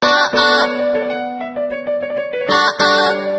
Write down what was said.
Uh-uh. Uh-uh.